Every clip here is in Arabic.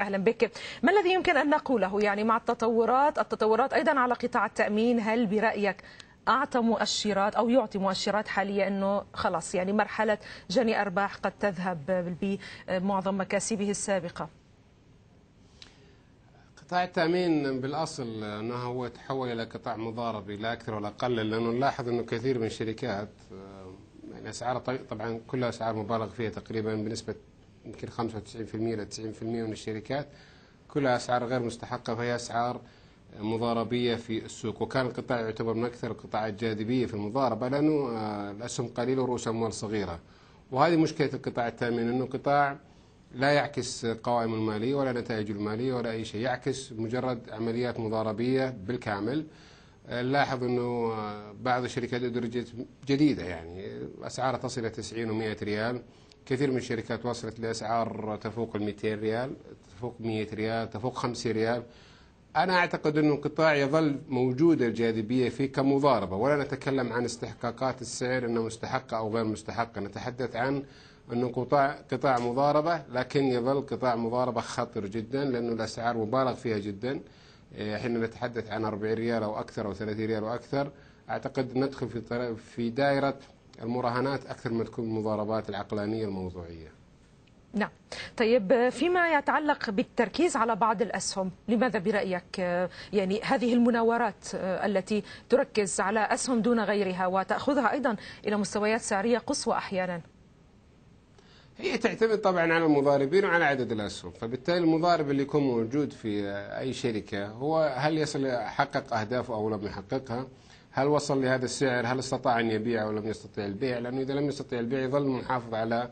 أهلا بك. ما الذي يمكن أن نقوله؟ يعني مع التطورات التطورات أيضا على قطاع التأمين هل برأيك أعطى مؤشرات أو يعطي مؤشرات حالية إنه خلاص يعني مرحلة جني أرباح قد تذهب بمعظم مكاسبه السابقة؟ قطاع التأمين بالأصل أنه هو تحول إلى قطاع مضاربي لا أكثر ولا أقل لأنه نلاحظ أنه كثير من الشركات يعني اسعار طبعا كلها أسعار مبالغ فيها تقريبا بنسبة يمكن 95% إلى 90% من الشركات. كلها أسعار غير مستحقة فهي أسعار مضاربية في السوق. وكان القطاع يعتبر من أكثر القطاعات جاذبية في المضاربة لأنه الأسهم قليله ورؤوس أموال صغيرة. وهذه مشكلة القطاع التامين إنه قطاع لا يعكس قوائم المالية ولا نتائج المالية ولا أي شيء يعكس مجرد عمليات مضاربية بالكامل. نلاحظ إنه بعض الشركات أدرجت جديدة يعني أسعارها تصل إلى 90 و100 ريال. كثير من الشركات وصلت لأسعار تفوق ال 200 ريال تفوق 100 ريال تفوق 50 ريال. أنا أعتقد إنه القطاع يظل موجوده الجاذبية فيه كمضاربة ولا نتكلم عن استحقاقات السعر إنه مستحقة أو غير مستحقة. نتحدث عن إنه قطاع قطاع مضاربة لكن يظل قطاع مضاربة خطر جدا لأنه الأسعار مبالغ فيها جدا. إحنا نتحدث عن 40 ريال أو أكثر أو 30 ريال وأكثر أعتقد ندخل في في دائرة المراهنات أكثر ما تكون المضاربات العقلانية الموضوعية. نعم طيب فيما يتعلق بالتركيز على بعض الأسهم لماذا برأيك يعني هذه المناورات التي تركز على أسهم دون غيرها وتأخذها أيضا إلى مستويات سعرية قصوى أحيانا هي تعتمد طبعا على المضاربين وعلى عدد الأسهم، فبالتالي المضارب اللي يكون موجود في أي شركة هو هل يصل يحقق أهدافه أو لم يحققها؟ هل وصل لهذا السعر؟ هل استطاع أن يبيع أو لم يستطيع البيع؟ لأنه إذا لم يستطيع البيع يظل محافظ على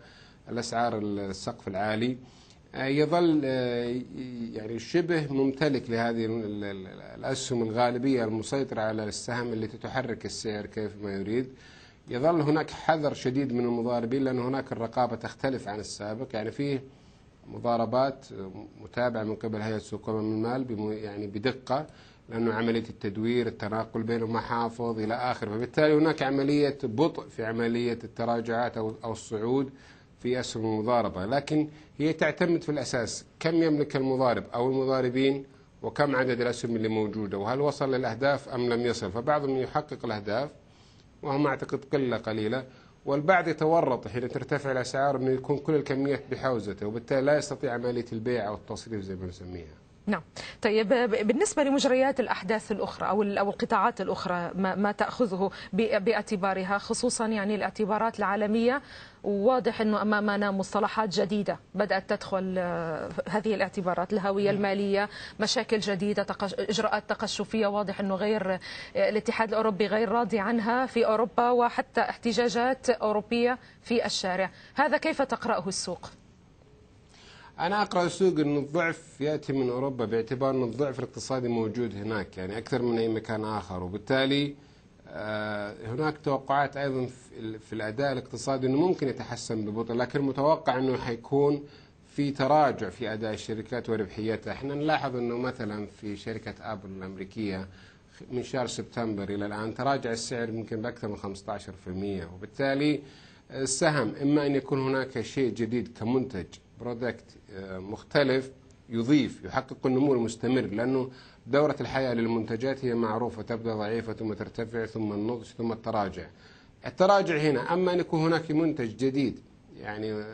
الأسعار السقف العالي. يظل يعني شبه ممتلك لهذه الأسهم الغالبية المسيطرة على السهم اللي تتحرك السعر كيف ما يريد. يظل هناك حذر شديد من المضاربين لأن هناك الرقابة تختلف عن السابق يعني فيه مضاربات متابعة من قبل هيئة سوق المال يعني بدقة لأنه عملية التدوير التناقل بين المحافظ إلى آخره. فبالتالي هناك عملية بطء في عملية التراجعات أو الصعود في أسهم المضاربة. لكن هي تعتمد في الأساس كم يملك المضارب أو المضاربين وكم عدد الأسهم اللي موجودة وهل وصل للأهداف أم لم يصل. فبعضهم يحقق الأهداف وهم أعتقد قلة قليلة والبعض يتورط حين ترتفع الأسعار انه يكون كل الكميات بحوزته وبالتالي لا يستطيع عملية البيع أو التصريف زي ما نسميها. نعم طيب بالنسبة لمجريات الأحداث الأخرى أو أو القطاعات الأخرى ما, ما تأخذه باعتبارها خصوصا يعني الاعتبارات العالمية وواضح أنه أمامنا مصطلحات جديدة بدأت تدخل هذه الاعتبارات الهوية المالية مشاكل جديدة. إجراءات تقشفية واضح أنه غير الاتحاد الأوروبي غير راضي عنها في أوروبا وحتى احتجاجات أوروبية في الشارع هذا كيف تقرأه السوق؟ أنا أقرأ السوق أن الضعف يأتي من أوروبا باعتبار أن الضعف الاقتصادي موجود هناك يعني أكثر من أي مكان آخر وبالتالي هناك توقعات أيضا في الأداء الاقتصادي أنه ممكن يتحسن ببطء لكن متوقع أنه حيكون في تراجع في أداء الشركات وربحيتها. إحنا نلاحظ أنه مثلا في شركة أبل الأمريكية من شهر سبتمبر إلى الآن تراجع السعر يمكن بأكثر من 15% وبالتالي السهم إما أن يكون هناك شيء جديد كمنتج product مختلف يضيف يحقق النمو المستمر لأنه دورة الحياة للمنتجات هي معروفة تبدأ ضعيفة ثم ترتفع ثم النضج ثم التراجع. التراجع هنا أما أن يكون هناك منتج جديد يعني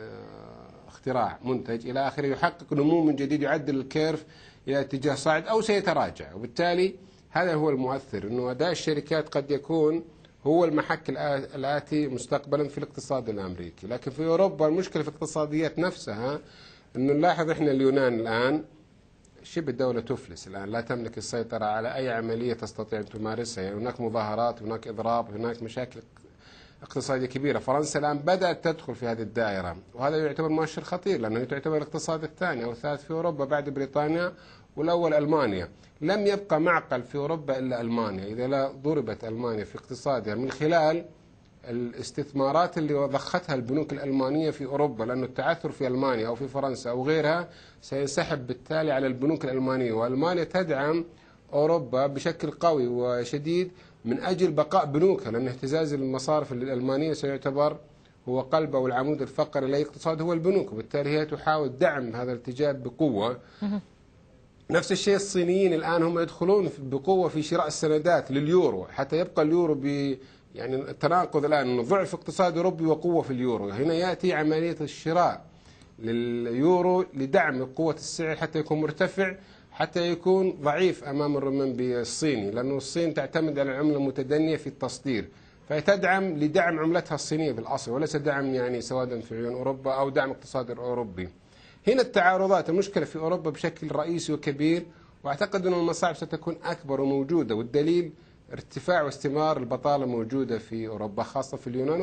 اختراع منتج إلى آخره يحقق نمو من جديد يعدل ال curve إلى اتجاه صاعد أو سيتراجع. وبالتالي هذا هو المؤثر أنه أداء الشركات قد يكون هو المحك الآتي مستقبلا في الاقتصاد الأمريكي. لكن في أوروبا المشكلة في الاقتصاديات نفسها أنه نلاحظ إحنا اليونان الآن شبه الدولة تفلس الآن؟ لا تملك السيطرة على أي عملية تستطيع أن تمارسها. يعني هناك مظاهرات هناك إضراب هناك مشاكل اقتصادية كبيرة. فرنسا الآن بدأت تدخل في هذه الدائرة وهذا يعتبر مؤشر خطير لأنه تعتبر الاقتصاد الثاني أو الثالث في أوروبا بعد بريطانيا والأول ألمانيا. لم يبقى معقل في أوروبا إلا ألمانيا. إذا لا ضربت ألمانيا في اقتصادها من خلال الاستثمارات اللي ضختها البنوك الألمانية في أوروبا لأنه التعثر في ألمانيا أو في فرنسا أو غيرها سينسحب بالتالي على البنوك الألمانية. وألمانيا تدعم أوروبا بشكل قوي وشديد من أجل بقاء بنوكها لأن اهتزاز المصارف الألمانية سيعتبر هو قلب أو العمود الفقري لاي اقتصاد هو البنوك. وبالتالي هي تحاول دعم هذا الاتجاه بقوة. نفس الشيء الصينيين الآن هم يدخلون بقوة في شراء السندات لليورو حتى يبقى اليورو ب يعني التناقض الآن إنه ضعف اقتصاد أوروبي وقوة في اليورو هنا يأتي عملية الشراء لليورو لدعم قوة السعر حتى يكون مرتفع حتى يكون ضعيف أمام الرمنبي الصيني لأنه الصين تعتمد على العمله المتدنيه في التصدير فتدعم لدعم عملتها الصينية بالأصل وليس دعم يعني سوادا في عيون أوروبا أو دعم اقتصاد الاوروبي. هنا التعارضات المشكلة في أوروبا بشكل رئيسي وكبير وأعتقد أن المصاعب ستكون أكبر وموجودة والدليل ارتفاع واستمرار البطالة موجودة في أوروبا خاصة في اليونان